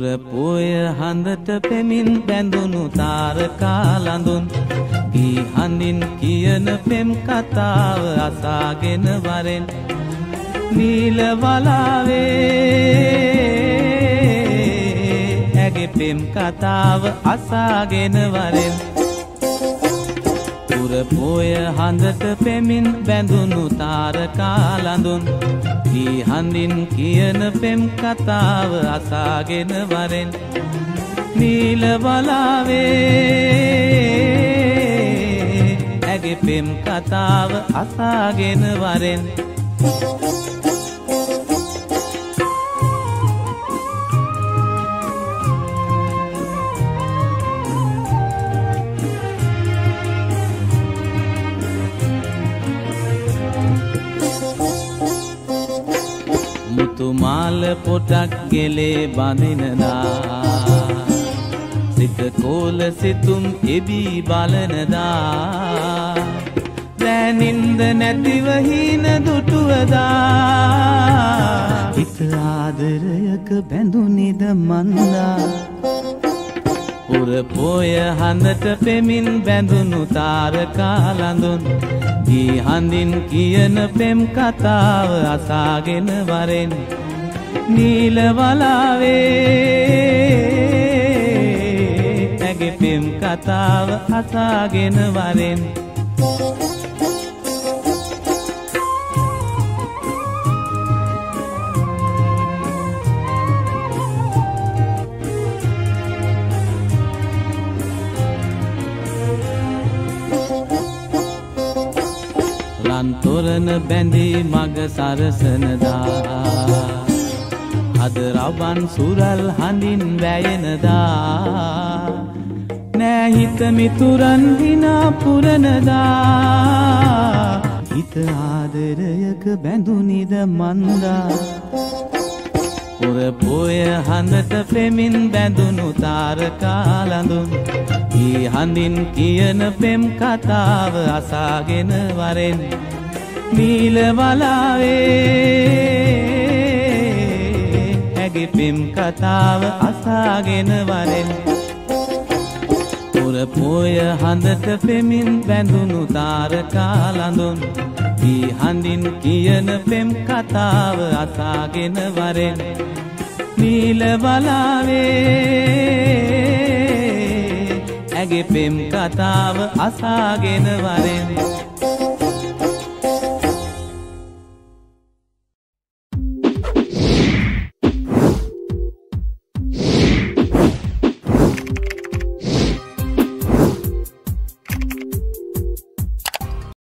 හඳට පෙමින් බැඳුණු තාරකා ලඳුන් ගී හඳින් කියන පෙම් කතාව අසාගෙන වරෙන්. නීල වලාවේ ඇගේ පෙම් කතාව අසාගෙන වරෙන්. පුරපෝය හඳට පෙමින් බැඳුණු තාරකා ලඳුන් ඊ හඳින් කියන පෙම් කතාව අසාගෙන වරෙන්. නීල බලාවේ ඇගේ පෙම් කතාව අසාගෙන වරෙන්. මුතුමාල පොටක් ගෙලේ බඳිනදා සිත කෝල සිතුම් එබී බලනදා දැනින්ද නැතිව හීන දුටුවදා හිත ආදරයක බැඳුනිද මන්දා. පුරපෝය හඳට පෙමින් බැඳුණු තාරකා ලඳුන් ගී හඳින් කියන පෙම් කතාව අසාගෙන වරෙන්. නීල වලාවේ ඇගේ පෙම් කතාව අසාගෙන වරෙන්. රන්තොරන බැඳී මග සරසනදා අද රවන් සුරල් හඳින් වැයනදා නෑහිත මිතුරන් හිනා පුරනදා හිත ආදරයක බැඳුනිද මන්දා පුරපෝය හඳට පෙමින් බැඳුණු තාරකා ලඳුන් ඊ හඳින් කියන පෙම් කතාව අසාගෙන වරෙන්. නීල වලාවේ ඇගේ පෙම් කතාව අසාගෙන වරෙන්. පුරපෝය හඳට පෙමින් බැඳුණු තාරකා ලඳුන් ඊ හඳින් කියන පෙම් කතාව අසාගෙන වරෙන්. නීල බලාවේ ඇගේ පෙම් කතාව අසාගෙන වරෙන්.